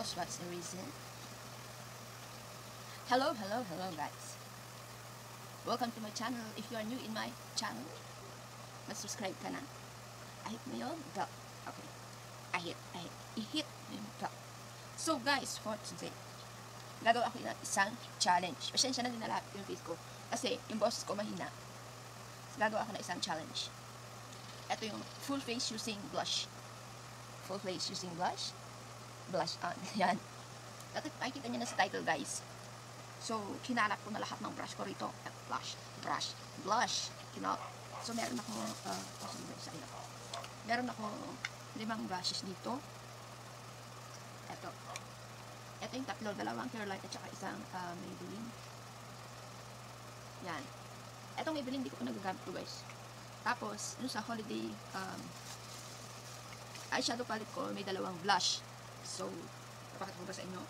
Because what's the reason? Hello, hello, hello guys. Welcome to my channel. If you are new in my channel, mag-subscribe ka na. I-hit mo yung bell. Okay. I-hit, I-hit, i-hit mo yung bell. So guys, for today, gagawa ako ng isang challenge. Pasensya na din nalapit yung face ko. Kasi yung boses ko mahina. So, gagawa ako ng isang challenge. Ito yung full face using blush. Full face using blush. Blush on. Yan. Dati makikita niyo na sa title guys. So, kinalap ko na lahat ng brush ko rito. At blush, brush, blush. Kinal so, meron ako, uh, oh, sa iyo. Meron ako limang brushes dito. Ito. Ito yung tatlo, dalawang Caroline at saka isang uh, Maybelline. Yan. Etong Maybelline, hindi ko pa nagagamit ko guys. Tapos, ano sa holiday um, eyeshadow palette ko, may dalawang blush. So, napakita ko ba sa inyo?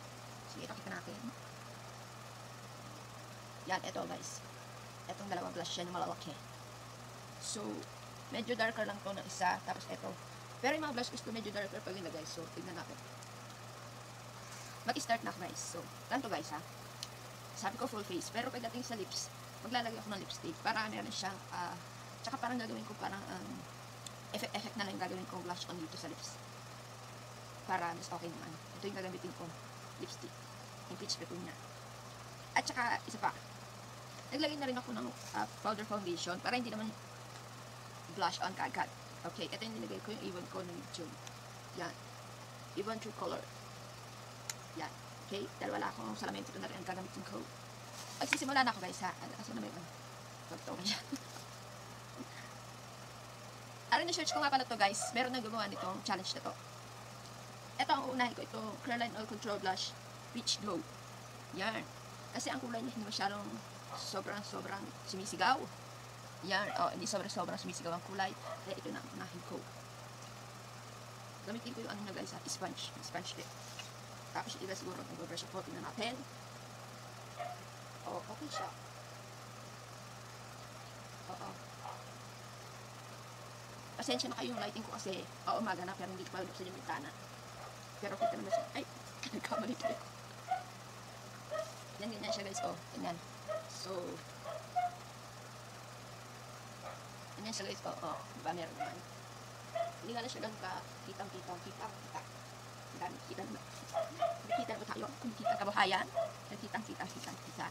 Sige, pakita natin. Yan, ito guys. Etong dalawang blush yan, yung malalaki. So, medyo darker lang to ng isa. Tapos ito. Pero yung mga blush gusto medyo darker pag nilagay. So, tignan natin. Mag-start na guys. So, ganito guys ha. Sabi ko full face. Pero pagdating sa lips, maglalagay ako ng lipstick. Para meron siyang, ah, uh, tsaka parang gagawin ko parang, um, effect, effect na lang yung gagawin ko blush on dito sa lips. Para mas okay naman. Ito yung gagamitin ko. Lipstick. Yung peach petunia. At tsaka, isa pa. Naglagay na rin ako ng uh, powder foundation para hindi naman blush on kagad. Okay, ito yung nilagay ko yung Avon ko ng June. Yan. Avon True Color. Yan. Okay, dahil wala akong salamin, ito na rin ang gagamitin ko. Magsisimula na ako guys ha. Ano, kasi na may ano. Pagtawa yan. Aral na search ko nga pala to guys. Meron na gumawa nitong challenge na to. Ito ang unahin ko. Ito, Caroline Oil Control Blush Peach Glow. Yan. Kasi ang kulay niya hindi masyadong sobrang sobrang sumisigaw. Yan. Oh, hindi sobrang sobrang sumisigaw ang kulay. Kaya ito na ang unahin ko. Gamitin ko yung ano na guys ha. Sponge. Sponge tip. Tapos iba siguro mag-brush up na natin. Oh, okay siya. Oo. Pasensya na kayo yung lighting ko kasi uh, umaga na pero hindi ko pa buksan yung bintana. Pero kita naman siya. Ay, nagkamali tayo. Yan, ganyan siya guys. Oh, ganyan. So, ganyan siya guys. Oh, oh. Diba meron naman. Hindi nga na siya ganun ka kitang-kitang, kitang-kitang. Dami, kita naman. Nakikita na ba tayo? Nakitang, kita, kita, kita.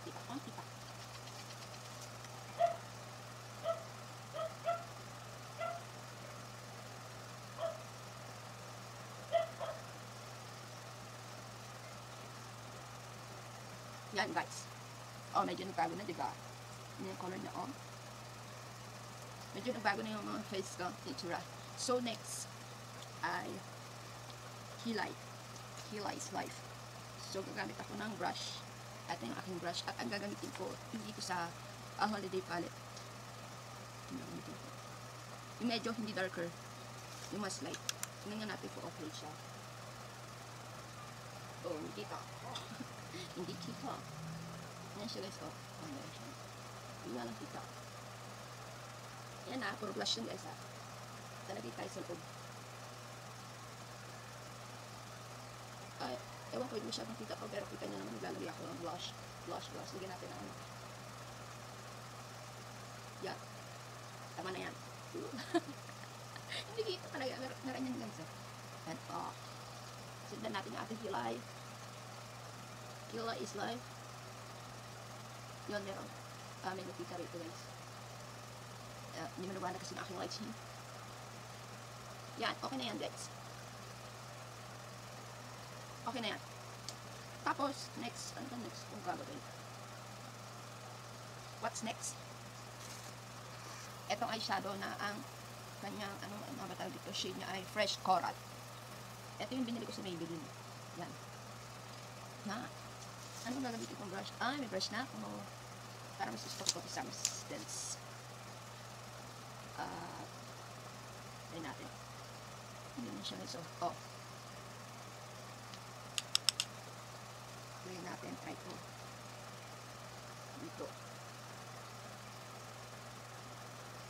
Kita, oh, kita. Yan guys. Oh, medyo nagbago na, di ba? Yan yung color niya, oh. Medyo nagbago na yung mga face ko, itsura. So, next, ay Hilay. Hilay is life. So, gagamit ako ng brush. Ito yung aking brush. At ang gagamitin ko, hindi ko sa uh, holiday palette. Gagamitin ko. Yung medyo hindi darker. Yung mas light. Tingnan natin kung okay siya. Oh, hindi kita. hindi kita. Yan siya guys, oh. Ayan siya. Hindi nga lang kita. Yan ah, puro blush yun guys ah. Talagay tayo sa loob. Ay, ewan ko, hindi masyadong kita ko, pero kita nyo naman, naglalagay ako ng blush. Blush, blush. Lagyan natin ang ano. Yan. Tama na yan. hindi kita talaga. Mer- Meron yan guys ah. Yan, oh. Sundan natin yung ating hilay. Kila is life. Yun, meron. Uh, may nakita rito guys. Uh, hindi mo naman kasi ng aking lights niya. Yan, okay na yan guys. Okay na yan. Tapos, next, ano ba next kung gagawin? What's next? Etong eyeshadow na ang kanyang, ano, ano ba tawag dito, shade niya ay Fresh Coral. Ito yung binili ko sa Maybelline. Yan. Yan. Ano gagamitin kong brush? Ah, may brush na ako. Para mas gusto ko sa resistance. Ah, try natin. Hindi na siya guys. Oh. oh. Try natin. Try ko. Dito.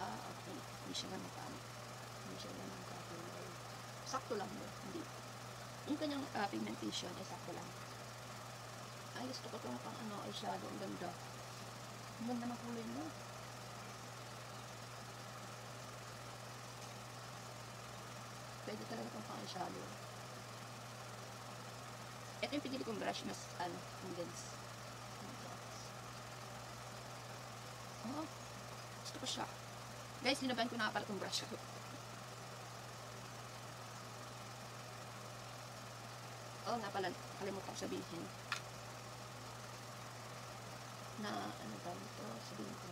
Ah, okay. Hindi siya ganun ka. Hindi siya ganun ka. Sakto lang yun. Hindi. Yung kanyang ah, pigmentation ay sakto lang. Ay, gusto ko itong pang ano, eyeshadow. Ang ganda. Ang ganda ng kulay mo. Pwede talaga itong pang eyeshadow. Ito yung pinili kong brush, mas ano, condense. Oh, gusto ko siya. Guys, linaban ko na pala itong brush ko. Oo nga pala, kalimutan ko sabihin. Na, ano ba ito? Sabihin ko.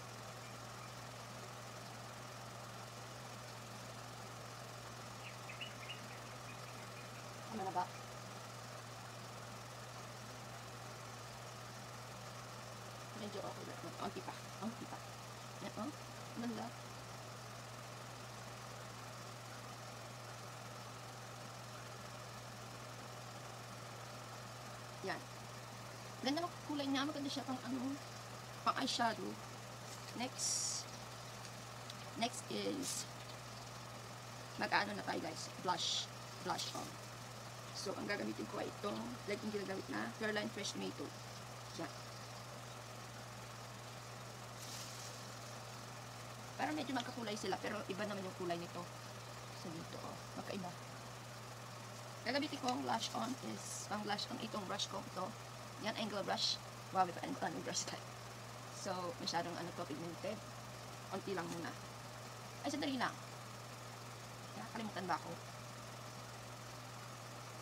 Tama na ba? Medyo okay lang. Onti pa. Onti pa. Yan, oh. Ganda. Yan. Ganda ng kulay niya. Maganda siya pang ano, pang eyeshadow. Next. Next is mag-ano na tayo guys. Blush. Blush on. So, ang gagamitin ko ay itong laging ginagamit na Caroline Fresh Tomato. Yan. Parang medyo magkakulay sila, pero iba naman yung kulay nito. So, dito, oh. Magkaiba. Gagamitin ko ang blush on is, pang blush on itong brush ko. Ito. Yan, angle brush. Wow, ang angle brush type. So, masyadong ano to, pigmented. Konti lang muna. Ay, sandali lang. Nakakalimutan ba ako?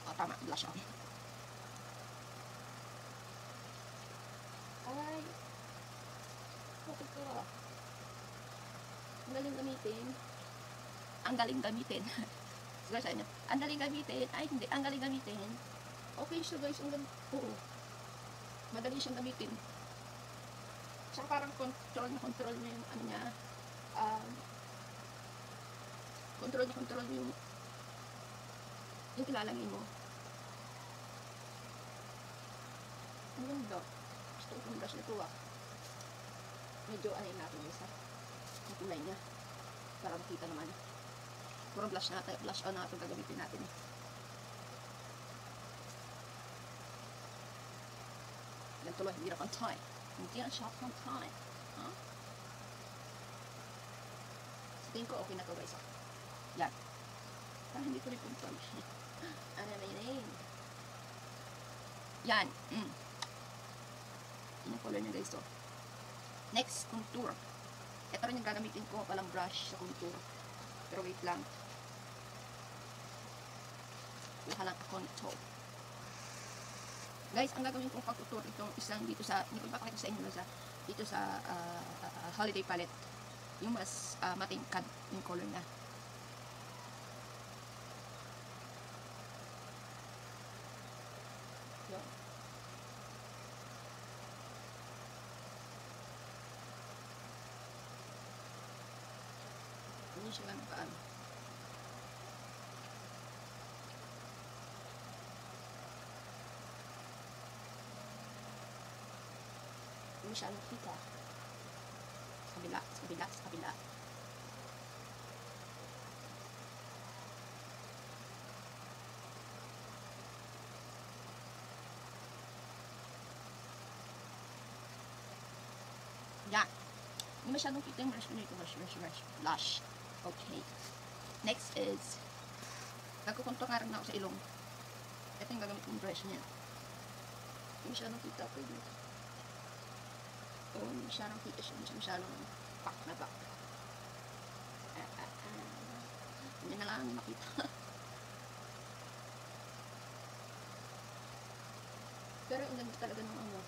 Oh, tama, blush on. Ay, bakit ko? Ang galing gamitin. Ang galing gamitin. Siguro sa inyo. Ang galing gamitin. Ay, hindi. Ang galing gamitin. Okay siya guys. Ang galing. Oo. Madali siyang gamitin. Tsaka parang control na control niya yung ano niya. Um, control na control yung yung ilalagay mo. Ang ganda. Gusto ko yung brush na ah. Medyo ano natin isa. Ang kulay niya. Para makita naman. Puro blush na tayo. Blush on na ito gagamitin natin. eh. Yan tuloy. Hindi na pantay. Hindi pantay. Ha? Sa tingin ko okay na to guys. ah. Yan. Parang hindi ko rin pantay. ano na? Yan. Mm. Yan ang color niya guys. So. Next, contour. Ito rin yung gagamitin ko palang brush sa contour. Pero wait lang. Kuha lang. Guys, ang gagawin kong pagtutur itong isang dito sa, hindi ko ipapakita sa inyo sa, dito sa ah, ah, holiday palette. Yung mas uh, matingkad yung color. Yun. Hindi siya ganun kaano. Siya nakita. Sa kabila, sa kabila, sa kabila. Yan. Hindi masyadong kita yung brush ko nito. Brush, brush, brush. Blush. Okay. Next is, nagkukunto nga rin ako sa ilong. Ito yung gagamit kong brush niya. Hindi masyadong kita ko yun. Masyadong. Hindi siya masyadong pak na pak. Ah, ah, ah. Hindi na lang makita. Pero ang ganda talaga ng ano.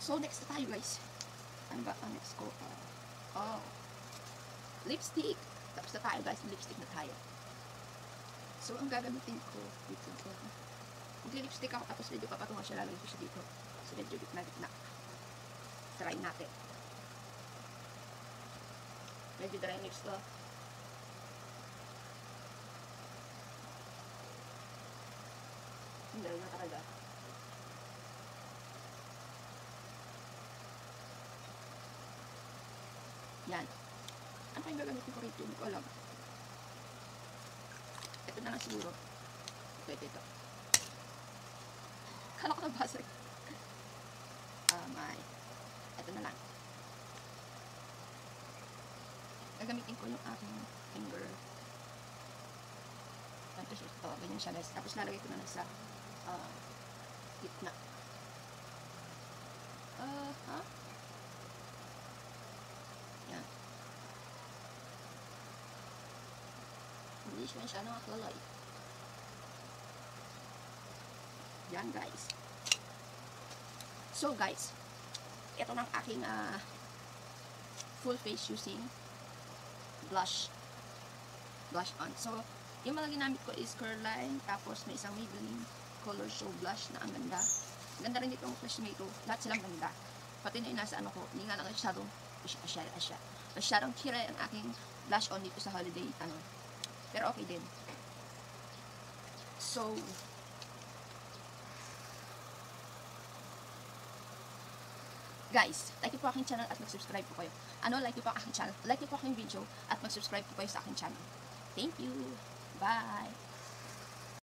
So, next tayo guys. Ano ba ang next ko? Uh, oh. Lipstick. Tapos na tayo guys. Lipstick na tayo. So, ang gagamitin ko dito ko. Magli-lipstick ako tapos medyo papatungan siya. Lalagay ko siya dito. So, medyo gitna-gitna. Try natin. Medyo dry lips to. Hindi na talaga. Yan. Ano kayong gagamitin ko rito? Hindi ko alam. Ito na lang siguro. Pwede ito. Kala ko nabasag. Ah, may. Ito na lang. Gagamitin ko yung aking finger. Tapos ito, ganyan siya guys. Tapos lalagay ko na lang sa ah, gitna. Ah, ha? Yan. Hindi siya siya nakakalay. Yan guys. So guys, ito ng aking ah, full face using blush. Blush on. So, yung mga ginamit ko is Curline, tapos may isang Maybelline Color Show Blush na ang ganda. Ganda rin itong Fresh Tomato. Lahat silang ganda. Pati na yung nasa ano ko, hindi nga lang masyadong, asya, asya, masyadong kilay ang aking blush on dito sa holiday, ano. Pero okay din. So, guys, like po aking channel at mag-subscribe po kayo. Ano, like po aking channel, like po aking video at mag-subscribe po kayo sa aking channel. Thank you. Bye.